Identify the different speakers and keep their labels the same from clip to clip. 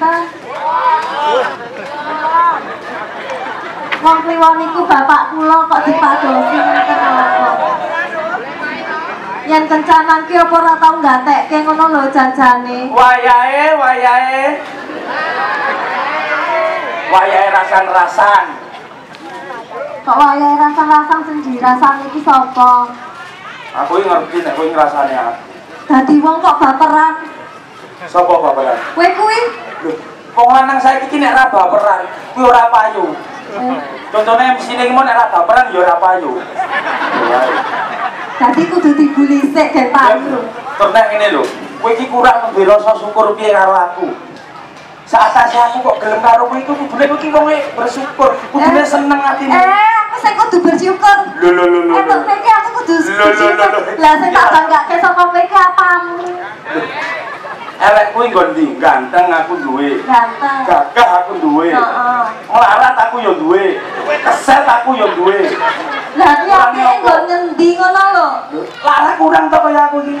Speaker 1: sinten? Wong kliwon niku bapak kula kok dipadosi ngeten apa? Yen kencanan ki apa ora tau nggatekke ngono lho janjane.
Speaker 2: Wayahe, wayahe. Wayahe rasan-rasan.
Speaker 1: Kok wayahe rasang-rasang sing dirasani iki sapa?
Speaker 2: Aku ngerti nek kowe ngrasane aku.
Speaker 1: Dadi wong kok baperan.
Speaker 2: Sapa baperan?
Speaker 1: Kowe kuwi
Speaker 2: Lho, wong lanang saiki iki nek ora baperan, kuwi ora payu.
Speaker 1: eh,
Speaker 2: Contohnya MC ning mon nek ora baperan ya ora payu.
Speaker 1: dadi kudu dibuli sik gen payu.
Speaker 2: Terus nek ngene lho, kowe iki kurang nembe rasa syukur piye karo aku. Saat aku kok gelem karo kowe iku kudune kowe iki wong bersyukur, kudune seneng atine.
Speaker 1: Eh, aku sing kudu bersyukur.
Speaker 2: Lho lho lho lho.
Speaker 1: Eh, aku kudu
Speaker 2: Lho.
Speaker 1: Lah sing tak banggake saka kowe iki apamu?
Speaker 2: Elek kuwi nggon ndi? Ganteng aku duwe.
Speaker 1: Ganteng.
Speaker 2: Gagah aku duwe.
Speaker 1: Heeh.
Speaker 2: Melarat aku ya duwe. Keset aku ya duwe.
Speaker 1: Lah iki apike nggon ngendi ngono lho?
Speaker 2: Lara kurang to kaya aku iki.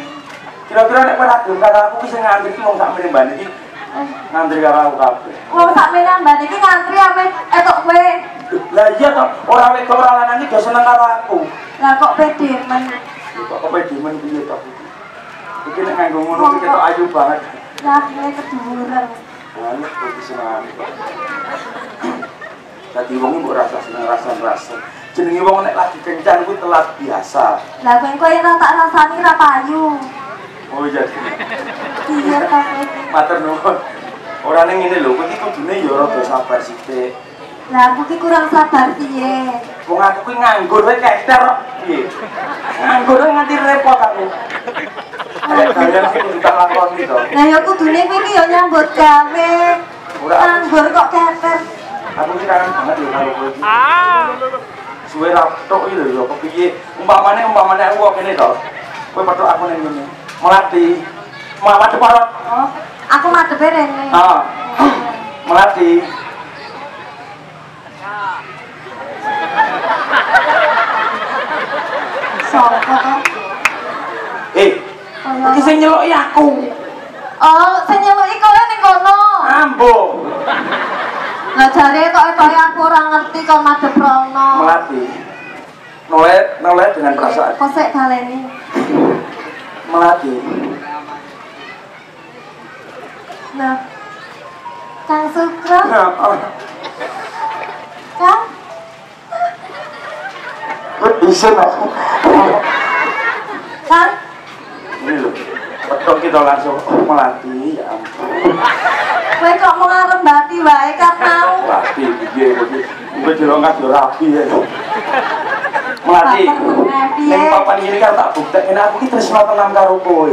Speaker 2: Kira-kira nek kowe ra gelem karo aku ki sing ngantri ki wong sak meneh mbane iki
Speaker 1: Eh,
Speaker 2: ngantri karo aku kabeh.
Speaker 1: Wong sak menan mbane iki ngantri ame etok kowe.
Speaker 2: Lah iya to, ora wedok ora lanang iki do seneng karo aku.
Speaker 1: Lah kok pede men.
Speaker 2: Kok kowe demen piye to? Iki nek nganggo ngono iki ketok ayu banget.
Speaker 1: Lah keduren.
Speaker 2: Lalu kowe seneng kok. Dadi wong mbok rasa seneng rasa-rasa. Jenenge wong nek lagi kencan kuwi telat biasa.
Speaker 1: Lah kowe kowe ora tak rasani ra payu.
Speaker 2: Oh iya.
Speaker 1: Iya ta kowe.
Speaker 2: Matur nuwun. Ora ning ngene lho, iki kudune ya rada sabar sithik.
Speaker 1: Lah aku ki kurang sabar piye?
Speaker 2: Wong aku kuwi nganggur wae piye. Nganggur wae nganti repot aku. Kalian sing tak lakoni to.
Speaker 1: Lah ya kudune kowe iki ya nyambut gawe. Nganggur kok keter.
Speaker 2: aku ki kangen banget lho karo kowe iki. Suwe ra tok iki lho ya kepiye. Umpamane umpamane aku kok kene to. Kowe petuk aku ning ngene. Melati. Mawat parot.
Speaker 1: Oh, aku madepe rene.
Speaker 2: Ah. Melati.
Speaker 1: Sopo to?
Speaker 2: Eh, iki sing nyeloki aku.
Speaker 1: Oh, sing nyeluki kowe ning kono.
Speaker 2: Ambo.
Speaker 1: Lah jare kok kowe aku ora ngerti kok madhep rono.
Speaker 2: Melati. Noleh, noleh dengan perasaan.
Speaker 1: Kok sik baleni.
Speaker 2: Melati.
Speaker 1: Nah. Kang Sukro,
Speaker 2: Nah, oh.
Speaker 1: Kang.
Speaker 2: Bisa aku.
Speaker 1: Kang.
Speaker 2: Ini loh. Betul kita langsung oh, melati ya ampun.
Speaker 1: Kowe kok mau ngarep bati wae kan mau.
Speaker 2: Melati piye kowe. Gue dilongkat yo rapi ya. Melati. Ning papan ini kan tak buktekne aku ki tresno tenan karo kowe.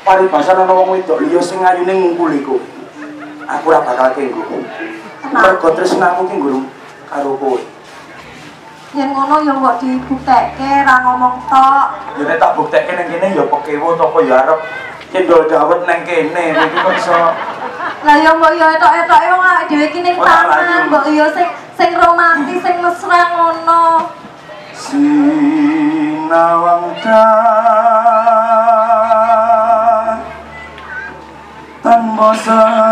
Speaker 2: Paribasan ana wong wedok liya sing ayune ngungkul iku. Aku ora bakal kenggo. Mergo tresnaku ki nggo karo kowe.
Speaker 1: Yen ngono ya mbok dibuktekke ra ngomong tok.
Speaker 2: Ya nek tak buktekke nang kene ya pekewo to apa ya arep cendol dawet nang kene iki kok iso
Speaker 1: Lah ya mbok ya etok-etoke wong awake dhewe iki ning taman, mbok ya sing sing romantis, sing mesra ngono.
Speaker 2: sinawang tan bosani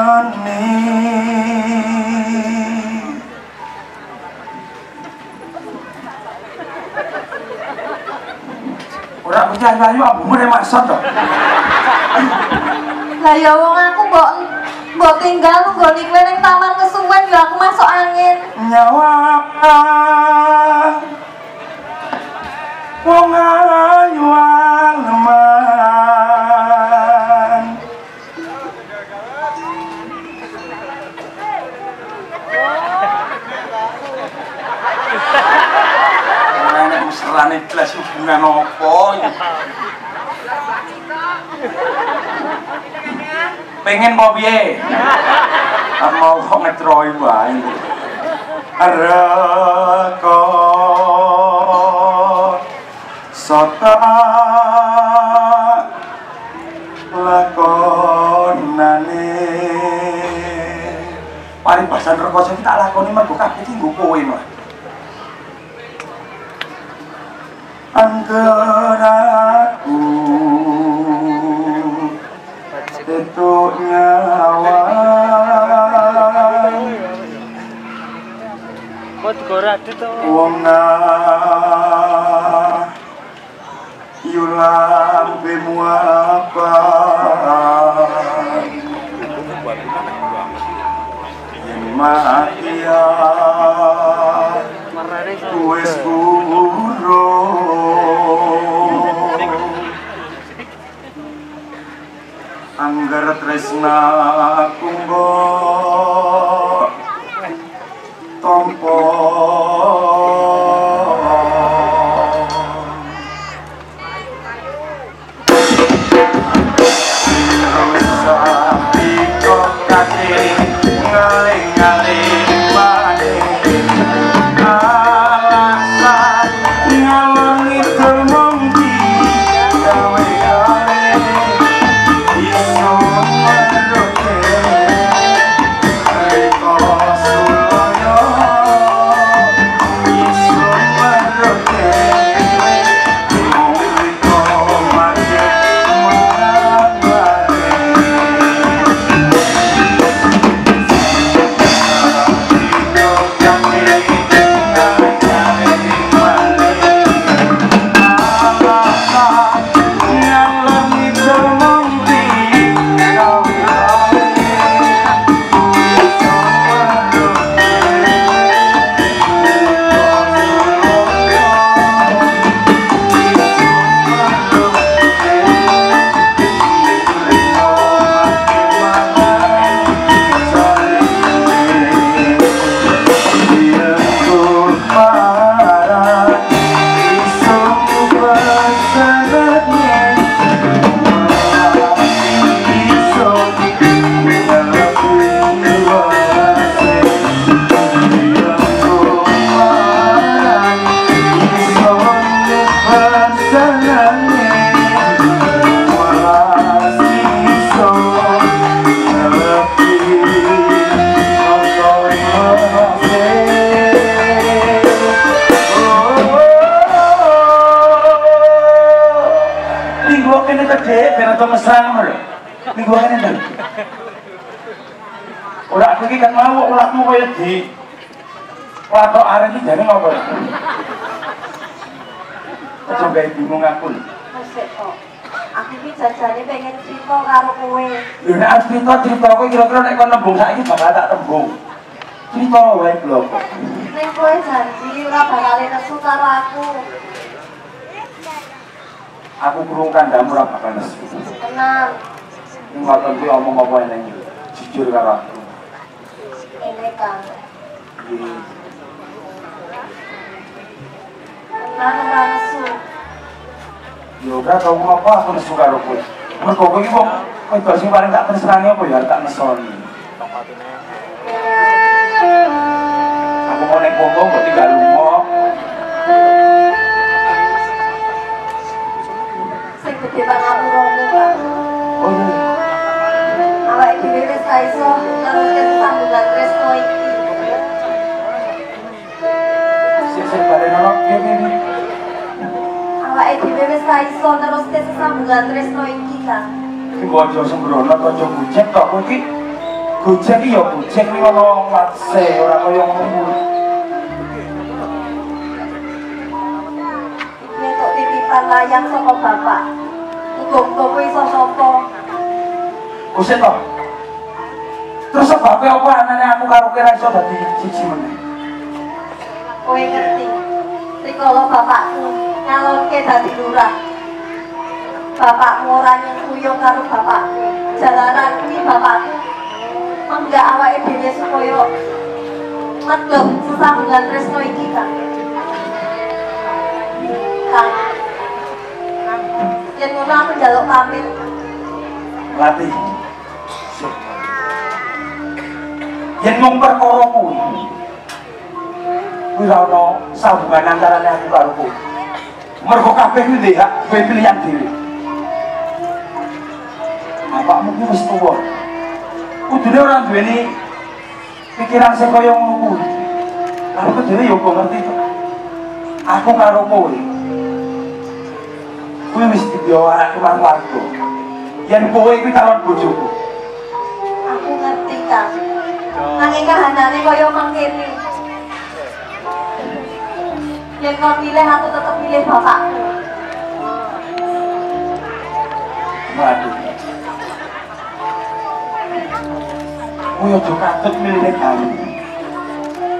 Speaker 2: Aku mulai maksud to.
Speaker 1: Lah ya wong aku mbok mbok tinggal nggone kowe ning taman kesuwen ya aku masuk angin.
Speaker 2: Nyawa wong ayu aleman Nek mesrane blas hubungan apa Pengen piye? Aku mau kok ngetroi wae. Reko sota lakonane paribasan rekoso iki tak lakoni mergo kabeh iki nggo kowe mah anggeraku Wong na yulam bemuapa yang mati ya. Tresna kumbo Gawe bingung aku.
Speaker 3: Masih kok. Aku iki jajane pengen cerita karo kowe.
Speaker 2: Lho nek aku cerita cerita kowe kira-kira nek kon nembung saiki bakal tak tembung. Cerita wae blok.
Speaker 3: Ning kowe janji ora bakal nesu karo aku.
Speaker 2: Aku krungu kandamu ora bakal nesu.
Speaker 3: Tenang,
Speaker 2: Ning ngoten kuwi omong apa eneng. Jujur karo aku.
Speaker 3: ini kan. Tenang ora nesu.
Speaker 2: Yo ora tau apa aku nesu karo kowe. Mergo kowe iki wong wedok sing paling tak tresnani apa ya tak nesoni. Aku mau nek kono kok tinggal lunga.
Speaker 3: Sing gede pangapuramu.
Speaker 2: Oh iya.
Speaker 3: Awake dhewe wis ra iso neruske sambungan tresno iki.
Speaker 2: Sik sik bare nono piye piye.
Speaker 3: Awake dhewe wis ra iso neruske sambungan tresno iki.
Speaker 2: Iki kok aja sembrono kok aja gojek tok kowe iki. Gojek iki ya gojek ning ono latse ora kaya ngono.
Speaker 3: Titipan layang saka bapak. Muga-muga kowe iso sapa.
Speaker 2: Kusik to. Terus sebabnya apa anane aku karo kira iso dadi siji meneh.
Speaker 3: Kowe ngerti. Rikala bapakku nyalonke dadi lurah. Bapakmu ora nyengkuyung karo bapakku. Jalaran kuwi bapakku menggak awake dhewe supaya medhot sesambungan tresno iki kan. Kang. Yen ngono aku njaluk pamit.
Speaker 2: Latih. Yen mung perkara kuwi. Kuwi ora ono sambungan antarane aku karo kowe. Mergo kabeh kuwi ndek hak kowe pilihan dhewe. Bapakmu kuwi wis tuwa. Kudune ora duweni pikiran sing kaya ngono kuwi. Aku dhewe yo kok ngerti. Aku karo kowe kuwi wis dibawa kemang warga. Yen kowe kuwi calon bojoku.
Speaker 3: Aku ngerti, Kang. Nanging kahanane kaya mangkene. Yen kau pilih, aku tetep pilih bapakku.
Speaker 2: Waduh. Kowe aja katut milih kamu.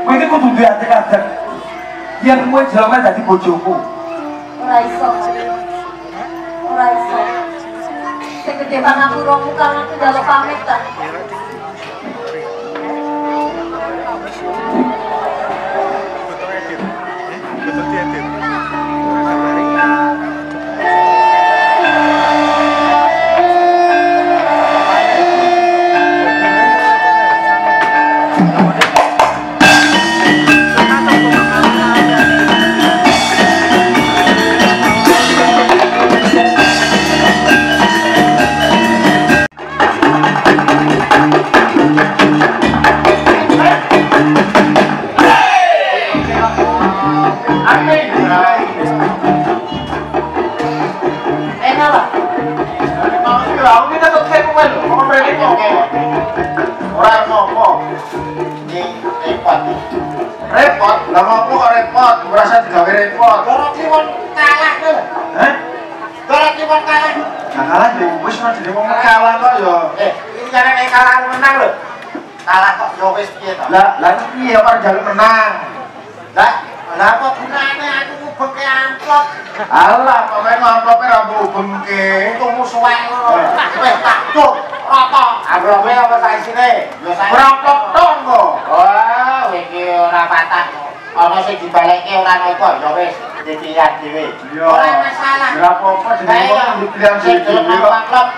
Speaker 2: Kowe iki kudu duwe ati-ati. Yen kowe jelema dadi bojoku.
Speaker 3: Ora iso. Ora iso. Sing gede pangapuromu kang aku njaluk pamit
Speaker 4: repot. Repot, lah ngomong kok repot, merasa digawe repot. Dorong kliwon kalah tuh. Hah? Dorong kliwon kalah. Nah kalah ya, wis mah jadi ngomong kalah kok ya. Eh, ini karena kayak kalah menang loh. Kalah kok ya wis piye to? Lah, lah piye orang jalan menang. Lah, lah apa gunanya aku ngubeng ke amplop? Alah, pokoknya amplopnya rambu bengke. Itu musuhnya ngono. Wes tak cuk, rata. Amplopnya apa saya sini? Ya saya. Amplop dong kok. Wah, iki ora patah. Ana sing dibalekke ora ana iku ya wis dipilihan dhewe. Ora masalah. Ora apa-apa jenenge wong dipilihan dhewe kok. Amplop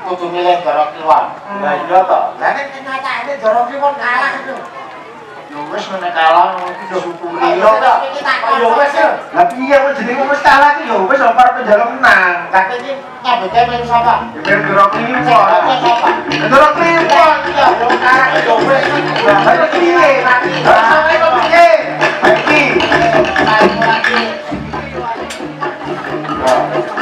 Speaker 4: kudu milih Dorok Kliwon. Lah iya to. Lah nek kenyataane Dorok Kliwon kalah itu. Ya wis menek kalah iki yo syukuri. Ya wis ya. Lah piye jenenge wis kalah iki ya wis ora arep njaluk menang. Tapi iki nyabete men sapa? Ya men Dorok Kliwon. Dorok Kliwon. Ya yo kalah ya wis. Lah piye? Lah sampe kok piye? Iki. Lagi. Masihnya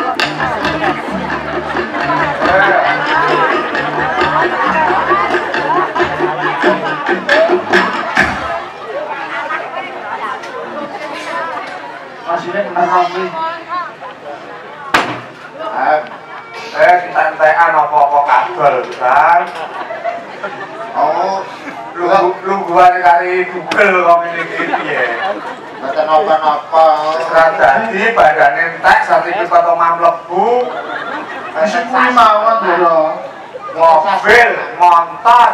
Speaker 5: Eh, kita entekan apa-apa kadol, kan?
Speaker 4: Oh,
Speaker 5: Lu lu gua kari Google kok ini gitu ya.
Speaker 4: Mboten napa-napa.
Speaker 5: Serat dadi badane entek sertifikat omah mlebu.
Speaker 4: Wis kuwi mawon lho.
Speaker 5: Mobil, motor.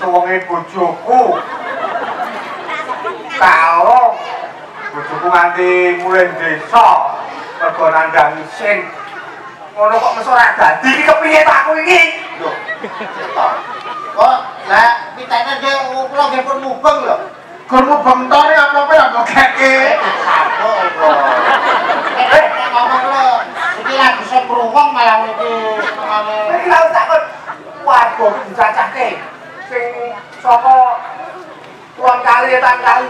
Speaker 5: Suwengi bojoku. Kalau bojoku nganti mulai desa mergo nandang isin. Ngono kok mesti ora dadi iki kepiye tak aku iki?
Speaker 4: Lho. Kok lah pitane dhe kula nggih pun mubeng lho. Kurmu bentore apa apa ya keke. Sapa kok. Eh, ngomong lho. Iki lagi sing pruwung malah iki ngene.
Speaker 5: Iki lha takon warga dicacahke. Sing saka tuan kali tan kali.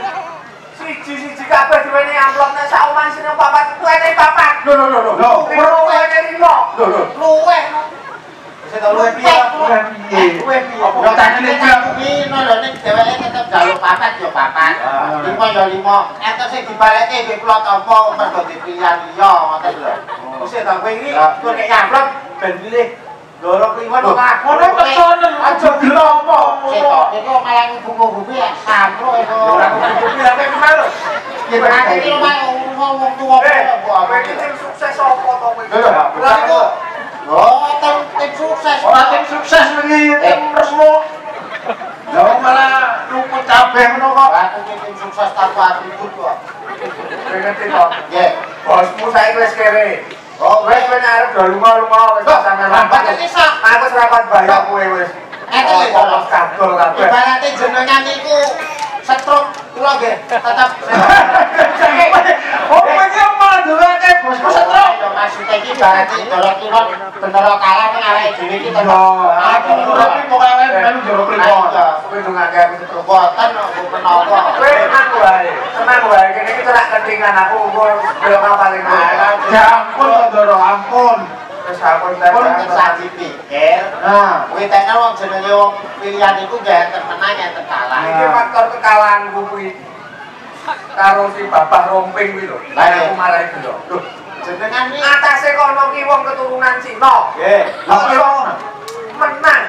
Speaker 5: Siji-siji kabeh diweni amplop nek sak omah sine papat kuwene papat.
Speaker 4: Lho lho lho lho.
Speaker 5: Lho, kuwene limo.
Speaker 4: Lho lho.
Speaker 3: Luweh.
Speaker 4: Wis tak luwih piye? Luwih piye? Luwih piye? Yo tanyane iki lho lho nek dheweke tetep jaluk papat yo papat. Limo yo limo. Enten sing dibalekke nggih kula tampa mergo dipilihan liya ngoten lho.
Speaker 5: Wis tak kowe iki kok nek amplop ben pilih Dorok lima
Speaker 4: Lho,
Speaker 5: dong aku.
Speaker 4: ngono pesone, aja dilopo.
Speaker 5: Setok.
Speaker 4: Iki malah ibu-ibu ya sampro itu.
Speaker 5: Ora pilih apa kemana lho?
Speaker 4: Ya berarti iki Pak, wong tuwa
Speaker 5: Eh,
Speaker 4: kok
Speaker 5: kowe iki tim sukses apa to kowe? Ora iku.
Speaker 4: Oh, tim tim sukses.
Speaker 5: Ora tim sukses iki, tim resmo. Lah malah luput kabeh ngono kok.
Speaker 4: Aku iki tim sukses tanpa atribut kok.
Speaker 5: Ngerti kok.
Speaker 4: Nggih.
Speaker 5: Bosmu saiki wis kere.
Speaker 4: Oh,
Speaker 5: Wis kowe arep do lunga-lunga wis
Speaker 4: Loh,
Speaker 5: sampe
Speaker 4: lambat iki sak.
Speaker 5: Aku serapat bayar kowe wis.
Speaker 4: Lho,
Speaker 5: Oh, kadol kabeh.
Speaker 4: Ibaratnya jenengan niku setruk
Speaker 5: Oh,
Speaker 4: kalah dhewe to.
Speaker 5: Aku jero.
Speaker 4: Kowe kok.
Speaker 5: Kowe wae. Wae kene iki aku paling
Speaker 4: Ya ampun,
Speaker 5: Ndoro, ampun. Wis ampun
Speaker 4: Pun bisa.
Speaker 5: Nah,
Speaker 4: Kuwi tenan wong jenenge wong pilihan iku gak enten menang enten kalah.
Speaker 5: iki faktor kekalahanku kuwi karo si Bapak Romping kuwi lho.
Speaker 4: Lah.
Speaker 5: Aku marahi dulu. Loh,
Speaker 4: Jenengan iki
Speaker 5: atase kono ki wong keturunan Cina.
Speaker 4: nggih.
Speaker 5: Iso menang?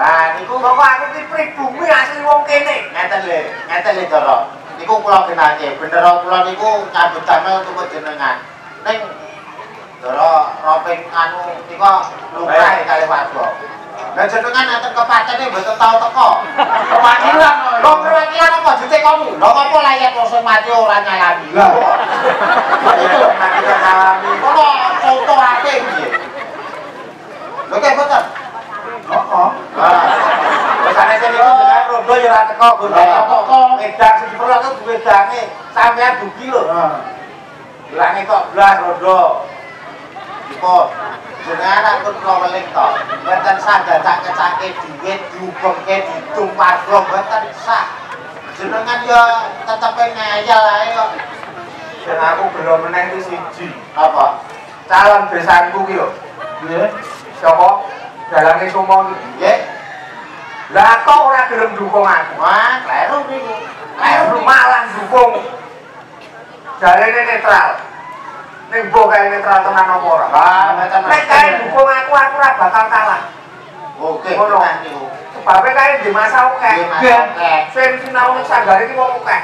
Speaker 4: Lah niku
Speaker 5: Kok aku ki pribumi asli wong kene.
Speaker 4: ngeten lho, ngeten lho Doro. Niku kula genake, bener kula niku nyambut damel untuk jenengan. Ning Doro roping anu niku lumrah kali warga. Lah jenengan enten kepatene mboten tau teko.
Speaker 5: Perwakilan.
Speaker 4: Lho perwakilan apa jute kamu? Lho apa layar sing mati ora nyalami?
Speaker 5: Lah.
Speaker 4: itu mati ora nyalami. Kono foto ate piye? Lho kek boten?
Speaker 5: Heeh.
Speaker 4: Besane sing iku dengan rondo ya ora teko, Gun. Teko wedang sing perlu aku wedange sampean dugi lho. Bilange kok blas rondo. Iku jenengan aku kula weling to. Mboten sah dadak kecake dhuwit diubengke ditumpar mboten sah. Jenengan ya tetep ngayal ae kok.
Speaker 5: Dan aku belum menang di siji.
Speaker 4: Apa?
Speaker 5: Calon besanku ki lho.
Speaker 4: Nggih.
Speaker 5: Sapa? Dalange Sumo iki.
Speaker 4: Nggih.
Speaker 5: Lah kok ora gelem dukung aku?
Speaker 4: Wah, kleru niku.
Speaker 5: Kleru malah dukung. Jarene netral. Ning mbok kae netral tenan apa ora?
Speaker 4: Ah.
Speaker 5: Nek kae dukung aku aku ora bakal kalah.
Speaker 4: Oke,
Speaker 5: Ngono.
Speaker 4: niku.
Speaker 5: Sebabe kae di masa oke. Sing sinau ning sanggare iki wong oke.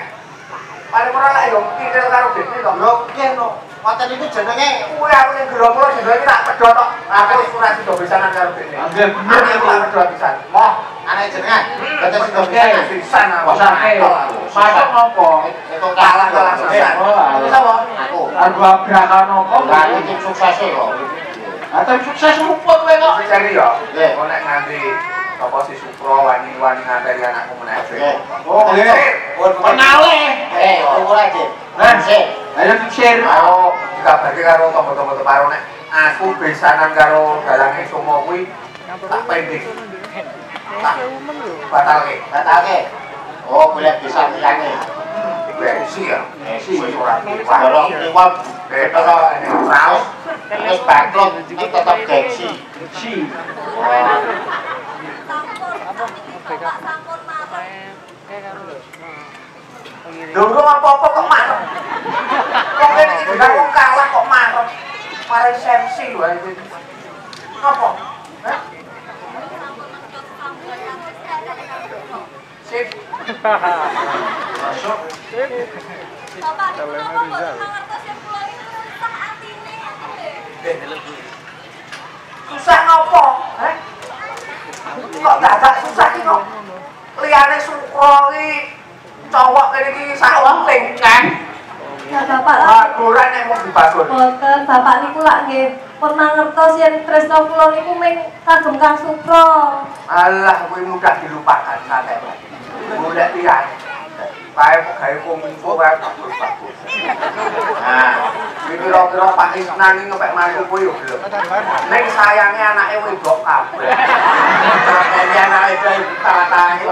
Speaker 5: Paling ora lek yo kidil karo dene to.
Speaker 4: Lho, nggih no. Ngoten niku jenenge
Speaker 5: Kuwi aku ning gelo mulo jenenge iki tak pedhot tok. Aku surat sida pisanan karo dene.
Speaker 4: Nggih,
Speaker 5: bener aku tak pedhot pisan. Moh,
Speaker 4: aneh jenengan. Boten sing
Speaker 5: Oke,
Speaker 4: bisa.
Speaker 5: pisan aku.
Speaker 4: Masake.
Speaker 5: Masuk
Speaker 4: nopo? Itu
Speaker 5: Kalah, kalah, pisan.
Speaker 4: Itu sapa? Aku.
Speaker 5: Lagu abrakan opo?
Speaker 4: Lah iki tim sukses kok.
Speaker 5: Atau sukses rumput kowe kok. Cari yo. Kok nek nganti apa si Supro wani-wani nganteri anakku.
Speaker 4: Nggih.
Speaker 5: Oh, nggih.
Speaker 4: Penale. Eh, tunggu aja.
Speaker 5: Eh.
Speaker 4: Sik.
Speaker 5: Ayo share. Aku dikabarke karo tonggo-tonggo teparo nek aku besanan karo dalange Sumo kuwi tak pendek. Batalke.
Speaker 4: Batalke. Oh, boleh bisa milange.
Speaker 5: Besi ya. Si
Speaker 4: si.
Speaker 5: ora
Speaker 4: Dorong liwat.
Speaker 5: Kalau ini raus.
Speaker 4: Terus bangkrut, ini tetap gengsi.
Speaker 5: Si. Durung apa-apa kok marem. Kok kene iki dina wong kalah kok marem. Mari sensi lho iki. Apa? Hah? Masuk. Susah ngopo? Hah? Kok dadak susah iki kok? Liyane sukro iki cowok iki sak unting kan.
Speaker 3: Ya Bapak lah.
Speaker 5: Baguran nek mau dibagun.
Speaker 3: Boten, Bapak niku lak nggih pernah ngertos yen tresno kula niku ming kagem Kang Supro.
Speaker 5: Alah kuwi mudah dilupakan santai. Liyane. Kae kok gawe kominfo wae bagus-bagus. Nah, kira-kira Pak Isnan iki nek mantu kuwi yo belum. Ning sayange anake wedok kabeh. Ini anake taratane.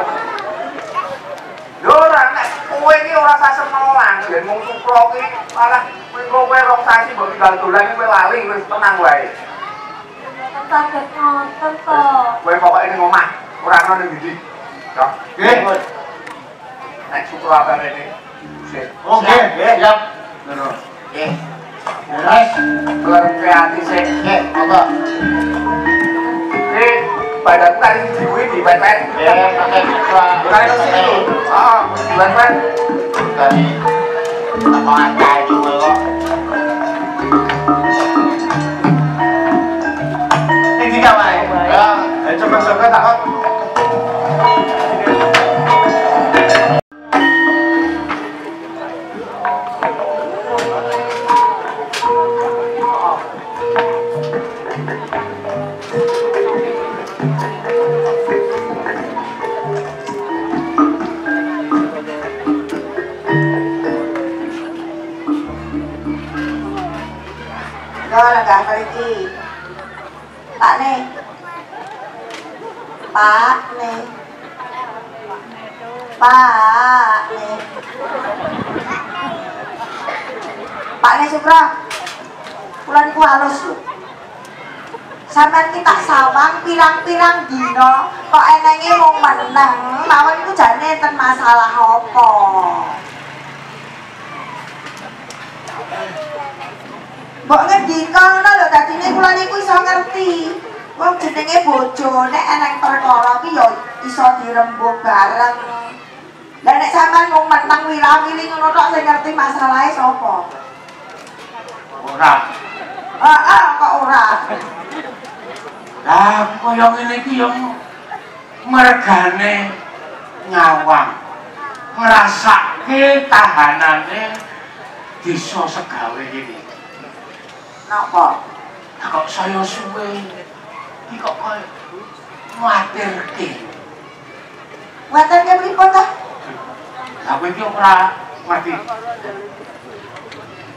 Speaker 5: Yo ora nek kowe iki ora usah semelang, yen mung supro iki malah kowe rong sasi mbok tinggal dolan kowe lali wis tenang wae.
Speaker 3: Saged ngonten to.
Speaker 5: Kowe pokoke ning omah, ora ono ning ndi. Đó. Ghế. Anh dạ. xúc qua ra
Speaker 4: đây đi.
Speaker 5: Ok,
Speaker 4: ghế.
Speaker 5: Yep. Được rồi. Ghế.
Speaker 4: Được đấy.
Speaker 5: Vườn ra thì sẽ. Ghế. Được rồi.
Speaker 4: Ghế. Bài đấn
Speaker 5: ta đi chỉ quý thì bài
Speaker 4: quen. Ghế. Bài đây
Speaker 5: nó sẽ
Speaker 4: đủ.
Speaker 5: Ờ, ờ, bài quen.
Speaker 6: Tại vì
Speaker 3: là có ăn cài
Speaker 4: chung rồi đó.
Speaker 7: Xin chào mày.
Speaker 4: Vâng.
Speaker 7: Để cho các sớm các tặng không?
Speaker 3: Pak. Pak Supra. Kula niku halus. Sampeyan ki tak sawang pirang-pirang dina kok enenge mung meneng, mawon iku jane enten masalah apa? Mbok ngono lho dadine kula niku iso ngerti. Wong jenenge bojo nek eneng perkara ki ya iso dirembug bareng. Lah nek sampean mung meneng wilang-wiling ngono tok sing ngerti masalahe sapa?
Speaker 6: Ora.
Speaker 3: Heeh, kok ora.
Speaker 6: Lah kaya ngene iki yo mergane nyawang. Ngrasake tahanane desa segawe iki.
Speaker 3: Napa?
Speaker 6: Lah kok saya suwe iki kok kaya kuwatirke.
Speaker 3: Wonten kepripun ta?
Speaker 6: Kowe iki ora ngerti.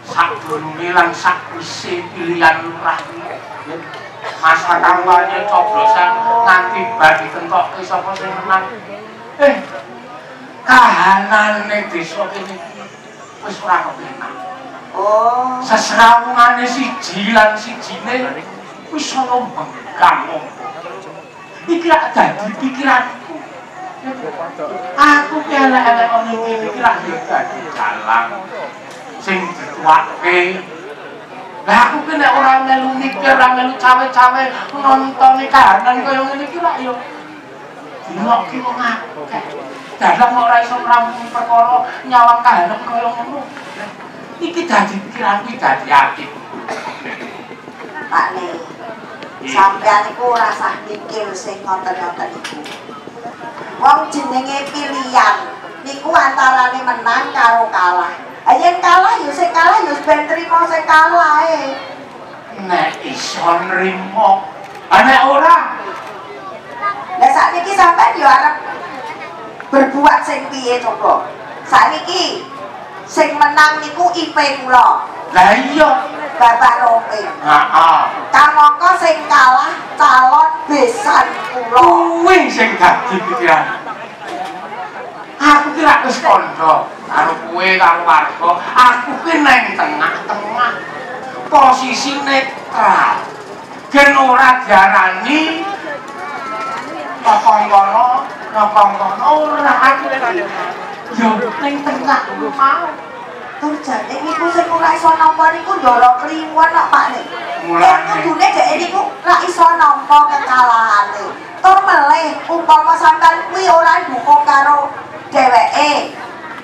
Speaker 6: Sak durunge lan sak wise pilihan lurah masa kampanye coblosan nganti bar ditentokke sapa sing menang. Eh, kahanane desa kene wis ora kepenak.
Speaker 3: Oh,
Speaker 6: Sesrawungane siji lan sijine wis ana bengkang. Iki lak dadi pikiranku. Aku ki elek-elek ana ngene iki lak dadi dalang sing dituake. Lah aku ki nek ora melu mikir, ora melu cawe-cawe nontoni kahanan kaya ngene iki lak yo Dilok ki wong akeh. Dalang ora iso ngrampungi perkara nyawang kahanan kaya ngono. Iki dadi pikiranku iki dadi ati.
Speaker 3: Pak Ne. Sampeyan iku ora sah mikir sing ngoten-ngoten iku. Wong jenenge pilihan niku antarane menang karo kalah. Ayen kalah ya sing kalah ya ben trimo sing kalah e.
Speaker 6: Nek iso nrimo, nek ora
Speaker 3: Lah sakniki sampean ya arep berbuat sing piye coba? Sakniki sing menang niku IP kula,
Speaker 6: Lah iya.
Speaker 3: Bapak Romi.
Speaker 6: Heeh.
Speaker 3: Kamangka sing kalah calon besan kula.
Speaker 6: Kuwi sing dadi pikiran. Aku ki rak wis kandha karo kowe karo warga. Aku ki neng tengah-tengah. Posisi netral. Gen ora diarani kono, nokong kono, ora aku Yo ning tengah mau.
Speaker 3: Tur jane niku sing ora iso nampa niku ndara kliwon kok Pak nek.
Speaker 6: Mulane.
Speaker 3: kudune dhek niku ora iso nampa kekalahane. Tur melih umpama sampean kuwi ora dukung karo dheweke.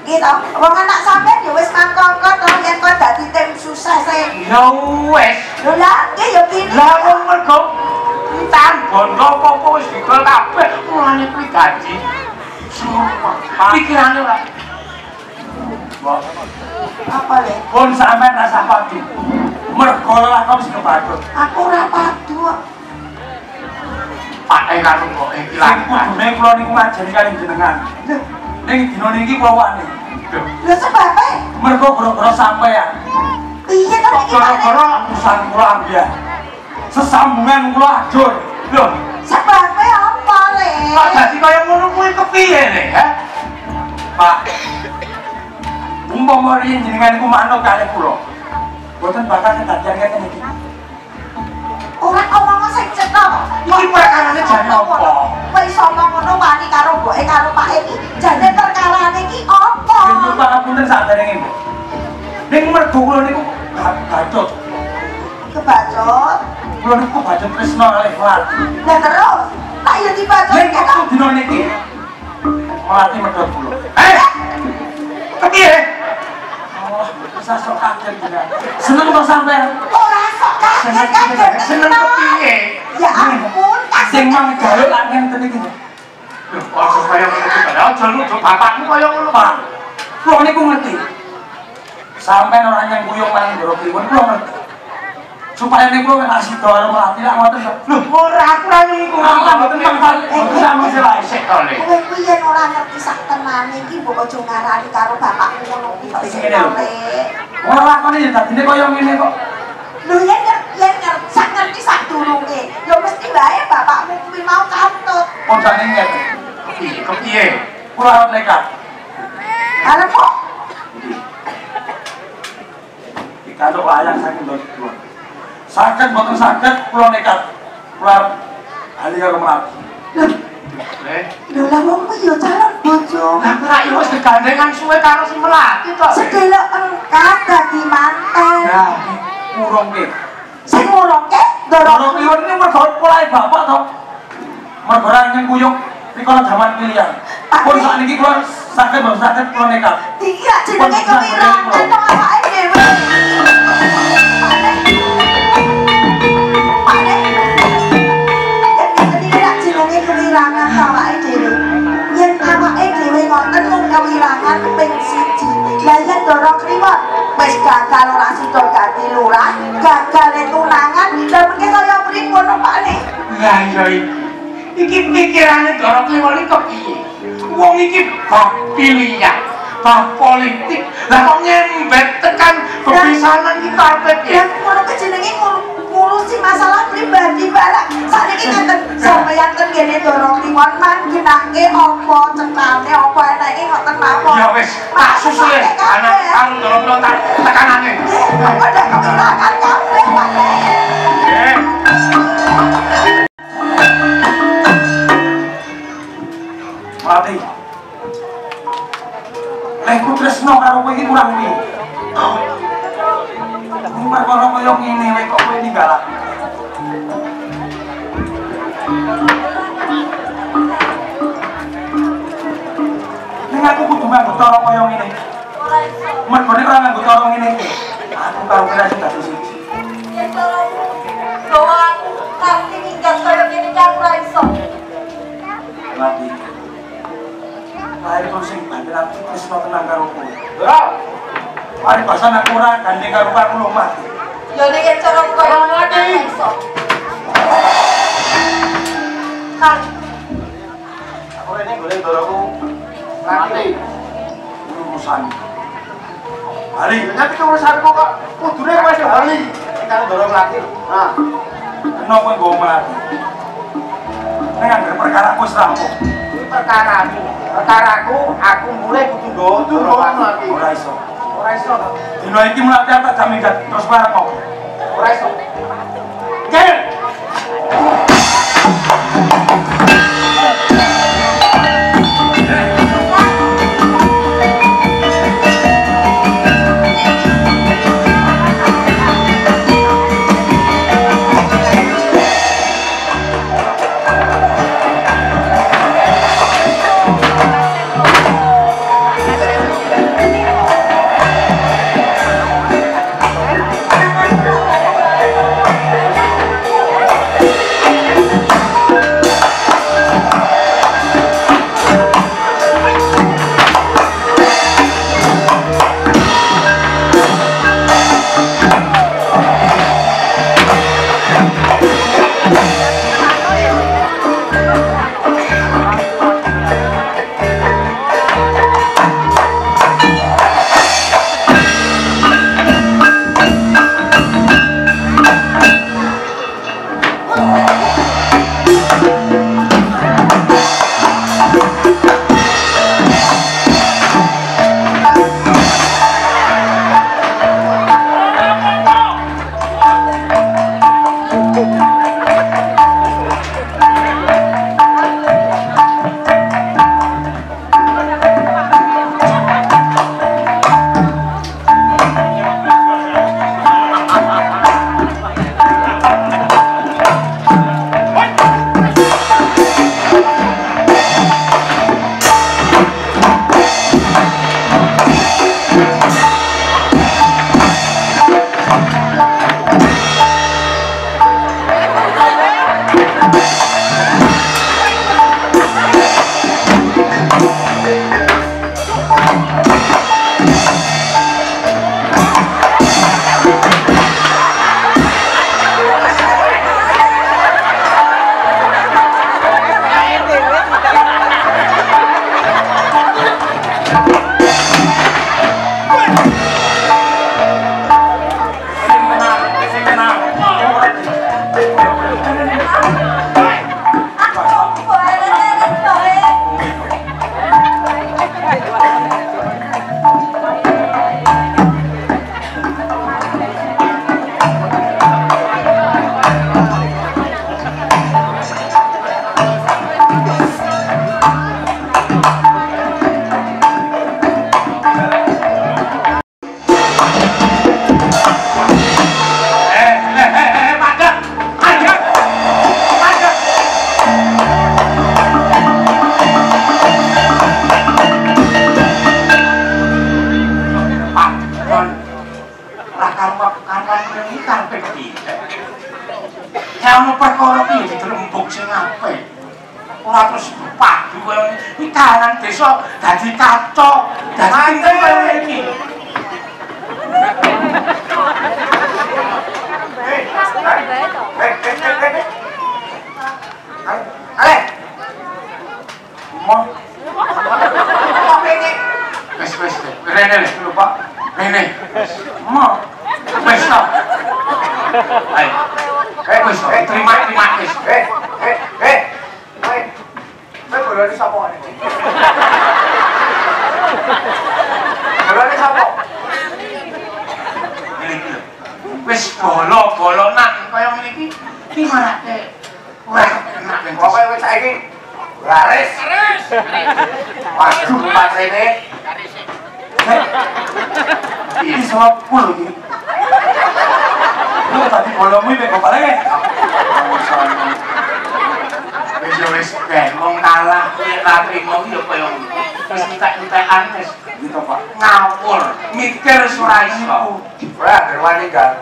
Speaker 3: Gitu. Wong anak sampean ya wis mangkongkon to yen kok dadi tim sukses e.
Speaker 6: Ya wis.
Speaker 3: Lho lah, iki ya pini.
Speaker 6: Lah wong mergo entan bondo apa-apa wis didol kabeh mulane kuwi gaji. Semua pikirane ora.
Speaker 3: Apa le?
Speaker 2: pun sampean rasa padu. Mergo lakon sing kepatut.
Speaker 3: Aku ora padu. kok.
Speaker 6: Pak e karo kok iki
Speaker 2: Lan kudune kula niku ngajeni kali jenengan. Ning dina niki kula wani.
Speaker 3: lho sebabe
Speaker 2: Mergo gara-gara sampean.
Speaker 3: piye to iki
Speaker 6: gara-gara
Speaker 2: urusan kula ambiar. Sesambungan kula ajur. Lho,
Speaker 3: Sebabe apa le?
Speaker 6: kok dadi kaya ngono kuwi kepiye le?
Speaker 2: Pak. Umpama riyen jenengan iku manut kalih kula. Boten bakal kedadian ngeten iki.
Speaker 3: Ora omong sing cetha kok.
Speaker 6: Iki perkarane jane apa?
Speaker 3: Kowe iso ngomong ngono wani karo mboke karo Pak iki. Jane perkarane iki apa?
Speaker 2: Yen pangapunten saderenge. Ning mergo kula niku ga- gacut.
Speaker 3: Kebacut.
Speaker 2: Kula niku gacut tresna kalih Melati.
Speaker 3: Lah terus, tak yo dibacut
Speaker 2: Ning
Speaker 3: kok.
Speaker 2: kok dina niki Melati medhot kula.
Speaker 6: Eh? Kepiye?
Speaker 2: Allah, bisa sok kaget jenengan. Seneng to sampean?
Speaker 3: Ora sok kaget kaget.
Speaker 6: Seneng kepiye?
Speaker 3: Ya ampun,
Speaker 2: Sing mang gawe lak ngenten iki.
Speaker 6: Lho, aja kaya ngono kuwi. Aja nuduh bapakmu kaya ngono,
Speaker 2: Pak, kula niku ngerti. Sampeyan ora nyang kuyung maring ndoro kliwon kula ngerti. Supaya nek kula nek sida karo Melati lak ngoten to. Lho,
Speaker 6: Ora aku ra niku.
Speaker 2: Ora, mboten mangkal.
Speaker 6: Eh, kamu selae sik to, Le.
Speaker 3: Kowe kuwi yen ora ngerti sak tenane iki mbok aja ngarani karo bapakmu ngono kuwi kok
Speaker 2: Iki
Speaker 3: sing
Speaker 2: ngene lho.
Speaker 3: oleh.
Speaker 2: ora lakone ya dadine kaya ngene kok.
Speaker 3: Lho yen yer- yen ngerti sak ngerti sak durunge, ya mesti bae bapakmu kuwi mau katut.
Speaker 2: koncane ngeten.
Speaker 6: Piye kepiye?
Speaker 2: Kula arep nekat.
Speaker 3: Arep kok
Speaker 2: Dikantuk layang saking dua. Saged boten saged kula nekat. Kula arep bali karo Merapi.
Speaker 6: Eh,
Speaker 3: lho lah wong kuwi yo calon bojo.
Speaker 6: lah iki wis gegandengan suwe karo si Melati to.
Speaker 3: Sedelo engkat dadi manten.
Speaker 2: Ya, kurung ke.
Speaker 3: Sing ngurungke
Speaker 2: Dorong
Speaker 3: dorong
Speaker 2: liwat ini mergo polahe bapak to. Mergo ra nyeng kuyung rikala jaman pilihan. Pun saat ini kula saged boten saged kula nekat.
Speaker 3: iki gak jenenge kewirangan to awake dhewe.
Speaker 6: Iya iki. Iki pikirane Doro Kliwon iki kepiye? Wong iki bab pilihan, bab politik. Lah kok nyembet tekan kepisanan iki karepe piye?
Speaker 3: Ya ngono ke jenenge nguru- ngurusi masalah pribadi barang. Sakniki ngeten sampeyan ten kene dorong limon mangginake apa cekane apa enake ngoten mawon.
Speaker 6: Ya wis, tak susul wis. anak karo Doro Kliwon tak tekanane.
Speaker 3: Ada kewirangan kabeh Pakne.
Speaker 2: Mati. Lehku tresno karo kowe iki kurang piye? Ini perkara kaya ngene wae kok kowe ninggal aku. Ning aku kudu nganggo cara kaya ngene. Mergo nek ora nganggo cara ngene iki, aku karo kowe sing dadi siji. Andi karo aku lu mati.
Speaker 3: Ya nek cara kowe mati. Kang.
Speaker 7: Aku ini golek doroku mati.
Speaker 2: Urusan. Bali,
Speaker 7: nyati ke urusanku kok kudune kowe sing bali. Karo dorong lagi. Nah.
Speaker 2: Kenapa gue mati? Nek anggere perkara aku rampung.
Speaker 7: Perkara aku, perkaraku aku mulai kudu ndoro lagi.
Speaker 2: Ora iso.
Speaker 7: Ora iso.
Speaker 2: mulai iki mlaku tak terus berapa?
Speaker 7: Ora
Speaker 6: terus padu koyo iki kahanan desa dadi kacau, dadi koyo iki.
Speaker 5: Ale,
Speaker 2: Mah,
Speaker 5: kok ini?
Speaker 6: Wis wis rene wis lho Pak. Rene.
Speaker 2: mah.
Speaker 6: Wis to. Ayo. Eh wis to. Terima terima.
Speaker 5: Eh, eh, eh, eh, Bolane sapa? Bolane sapa?
Speaker 6: Wis bolok-bolokan kaya ngene iki iki marake ora enak ben
Speaker 5: pokoke wis saiki laris. Laris. Waduh pasene. Ini
Speaker 2: semua iki? Lu tadi bolomu iki kok
Speaker 6: paling. ya? wis mau kalah kowe ra mau ya kaya yang Wis entek-entekan
Speaker 2: gitu kok
Speaker 6: ngawur, mikir ora iso.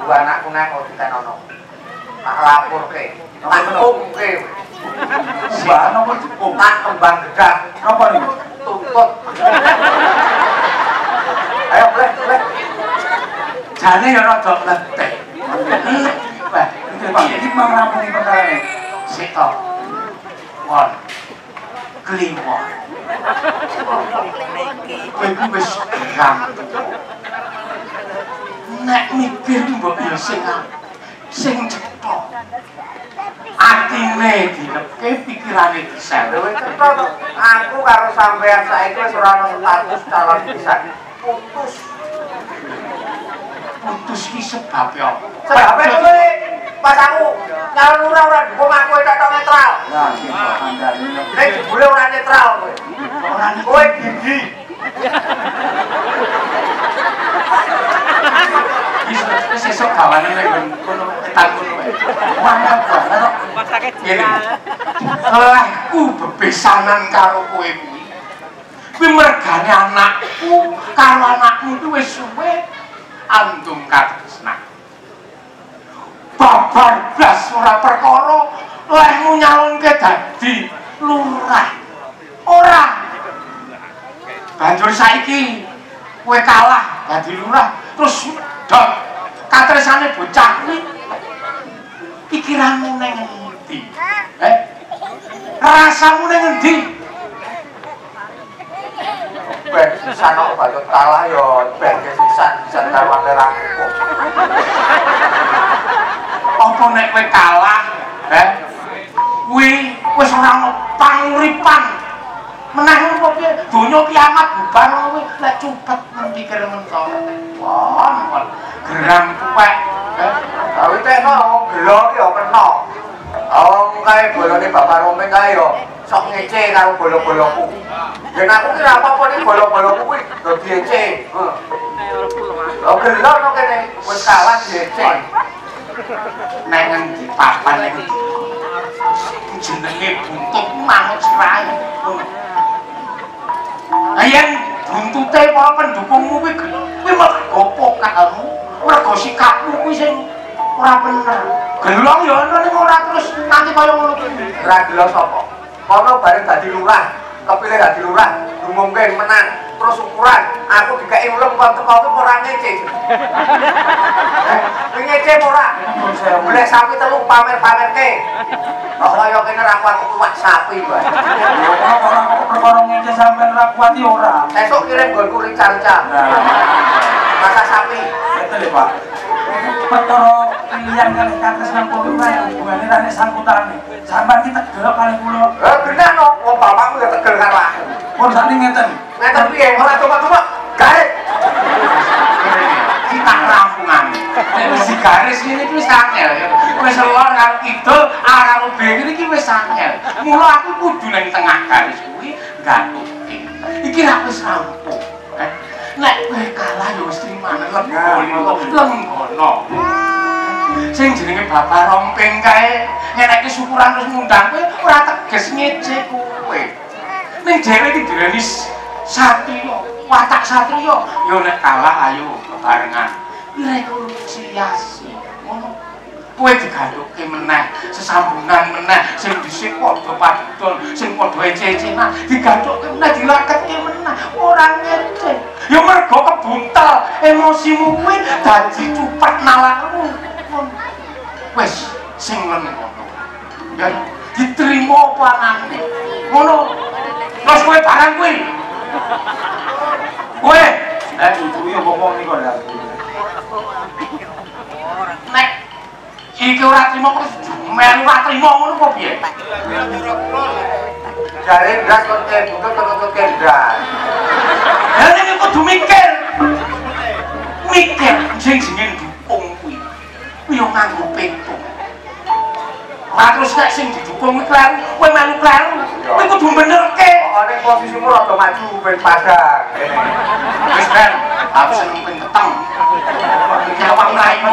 Speaker 5: Anakku nang kok dikenono. Tak lapurke. Tak kungke.
Speaker 2: Mbah nopo cukup
Speaker 5: tak kembang gedah.
Speaker 2: Napa niku?
Speaker 5: Tuntut. Ayo boleh, boleh.
Speaker 6: Ya rada letih.
Speaker 2: Iki Pak, iki mau rampung perkara ne.
Speaker 6: Sik Won. Kliwon. Kowe iki wis geram. Nek mikir mbok yo sing sing cetha. Atine dinepke pikirane disel.
Speaker 5: Dewe cetha to. Aku karo sampean saiki wis ora ono status calon pisan. Putus.
Speaker 6: Putus ki sebab yo.
Speaker 5: Sebab kowe pas aku calon ora ora hukum aku tak tok netral.
Speaker 2: Nah, gitu, Anda ini.
Speaker 5: Nek jebule ora netral kowe.
Speaker 6: Ora
Speaker 5: Kowe gigi.
Speaker 6: Sesuk gawane nek kono ketan kono wae.
Speaker 2: Mantap banget kok.
Speaker 6: Ngene. Lehku bebesanan karo kowe kuwi. Kuwi mergane anakku karo anakmu kuwi wis suwe andung katresnan. Babar blas ora perkara lehmu nyalonke dadi lurah. Ora. Banjur saiki kowe kalah dadi lurah terus dot katresane bocah kuwi pikiranmu ning endi? Eh? Rasamu ning endi?
Speaker 5: Ben sisan kok batut kalah yo ben sisan sisan karo lerangku.
Speaker 6: Apa nek kowe kalah, eh? Kuwi wis ora ono panguripan. Meneh apa piye? Donya kiamat bubar kowe lek cupet mikir mentol. Wah, wah. geram kuwek. Eh?
Speaker 5: Tapi teko gelo ki yo kena. Wong kae bolone Bapak Rompeng kae yo sok ngece karo bolo-boloku. Yen aku ki ora apa-apa ning bolo-boloku kuwi do diece. Heeh. Oh gelo no kene wis kalah diece.
Speaker 6: Nek ngendi papan ngendi. Jenenge buntut manut sirahe. Ayen buntute para pendukungmu kuwi kuwi mergo pokamu, mergo sikapmu kuwi sing ora bener. Gelong ya ana ning ora terus nanti kaya ngono kuwi.
Speaker 5: Ora gelo sapa. Kono bareng dadi lurah, kepilih dadi lurah, ngumumke menang. Terus ukuran, aku dikai ulem kon teko ku ora ngece. Eh, ngece ora? Boleh sapi telu pamer-pamerke. Kok kaya kene ra kuat kuat sapi wae.
Speaker 2: Ya, kok perkara ngece sampean ra kuat ya ora.
Speaker 5: Esok kirim gonku rica-rica.
Speaker 2: Nah,
Speaker 5: Masa sapi.
Speaker 2: betul ya, Pak. Perkara pilihan kali katresnan kowe wae hubungane rane sangkutane. Sampeyan kita gelok kali kula.
Speaker 5: Eh bener no, wong bapakmu ya tegel karo aku.
Speaker 2: Pun sakne ngeten.
Speaker 5: Ngeten piye? Ora coba-coba. Gawe.
Speaker 6: Kita rampungan. Nek wis garis ngene iki wis angel. Wis lor karo kidul, A karo B ngene iki wis angel. Mula aku kudu ning tengah garis kuwi ngatuke. Iki ra wis rampung. Nek kowe kalah ya wis trimane lenggono, lenggono. Sing jenenge Bapak Rompeng kae ngenekke syukuran terus ngundang kowe ora teges ngece kowe. Ning dhewe iki direni satriya, watak satriya. Yo nek kalah ayo bebarengan. Rekonsiliasi. Ngono. kowe digadukke meneh sesambungan meneh sing dhisik padha padudon sing padha ece-ecenan digadukke meneh dilaketke meneh ora ngece ya mergo kebuntel emosimu kuwi dadi cupat nalarmu wis sing ngono ya diterima apa anane ngono. Terus kowe barang kuwi. Kowe.
Speaker 2: Eh, ibu yo ngomong nih kok dah.
Speaker 6: nek iki ora trimo terus melu ora trimo ngono kok piye?
Speaker 5: Jare ndas kok buka kok ke ndas.
Speaker 6: ya ini kudu mikir. Mikir sing jenenge kuwi yo nganggo pintu Lah terus nek sing didukung kuwi kleru, kowe melu kleru. Kowe kudu benerke.
Speaker 5: Pokoknya posisimu rada maju ben padang.
Speaker 6: Wis ben, aku seneng ping keteng. Nyawang mlayu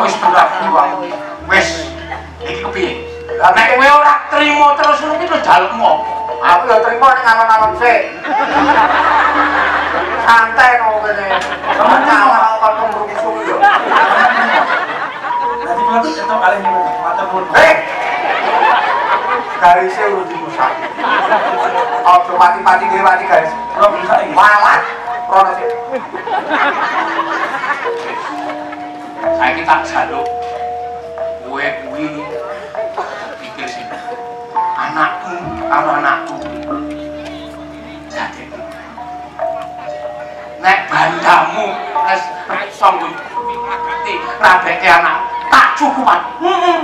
Speaker 6: wis bener. Wis, iki kepiye? Lah nek kowe ora trimo terus ngono iki lho jalukmu apa?
Speaker 5: Aku ya terima ning alon-alon sik. Santai no kene. Sama kok kemrungsung yo
Speaker 2: pulang atau kalian gimana? Mata pun,
Speaker 5: Hei! Garisnya udah dirusak. Ojo pati-pati gue mati
Speaker 2: guys. Lo bisa ini.
Speaker 5: Malah. Rono sih.
Speaker 6: Saya kita sadu, Gue gue pikir sih. Anakku, kalau anakku. Jadi nek bandamu es songguh ngadeti rabeke anakku tak cukupan. Hmm.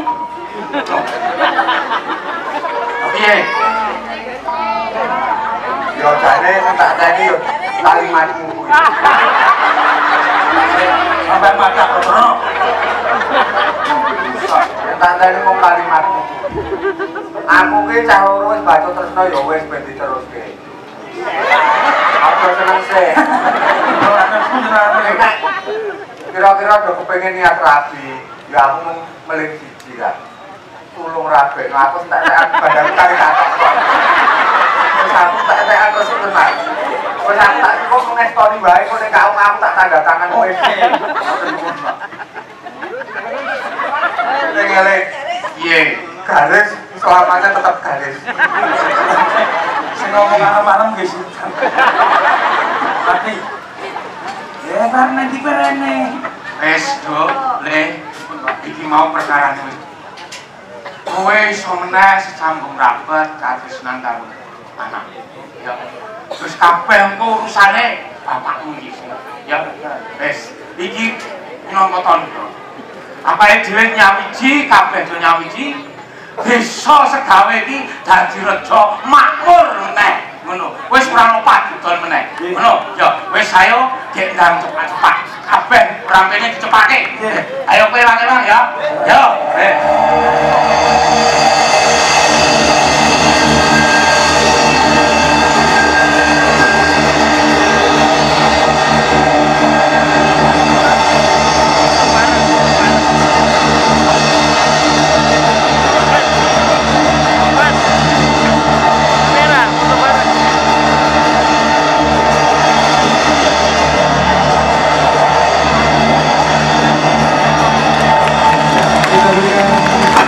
Speaker 6: oke.
Speaker 5: Yo jane kan tak tadi yo. Paling matimu kuwi
Speaker 2: sampai mata kobro
Speaker 5: kan tak tadi mau paling matimu aku ki cah loro wis baca tresno yo wis ben diteruske. Aku seneng sih kira-kira udah kepengen niat rapi ya aku meling siji lah. Tulung nah aku tak tak badan kakak kok. Terus aku tak tak aku sih tenang. Terus aku tak cukup mengestoni baik, kok nek aku aku tak tanda tangan iki. Ning
Speaker 6: Piye?
Speaker 5: garis selamanya tetap garis.
Speaker 2: Saya ngomong malam-malam guys. Mati. Ya karena di perene.
Speaker 6: Wis, Dok, Le. Mau perkara kuwi. Kowe iso meneh sesambung rapet katresnan karo anak. Ya. Terus kabeh engko urusane bapakmu iki. Ya. Wis, iki minangka tandha. Apa dhewe nyawiji, kabeh do nyawiji. Bisa segawe iki dadi reja makmur meneh. Ngono. Wis ora ono padudon meneh. Ngono. Ya, wis ayo gek ndang cepat-cepat. Kabeh rampene dicepake. Ayo kowe lang-lang ya. Yo. Eh.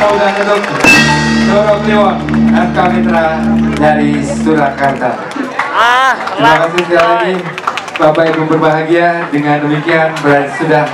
Speaker 8: Tepuk tangan untuk Doro Kliwon RK Mitra dari Surakarta. Terima kasih sekali lagi Bapak Ibu berbahagia dengan demikian berarti sudah